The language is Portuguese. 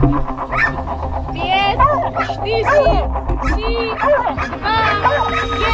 5, 4, 3, 2, 1.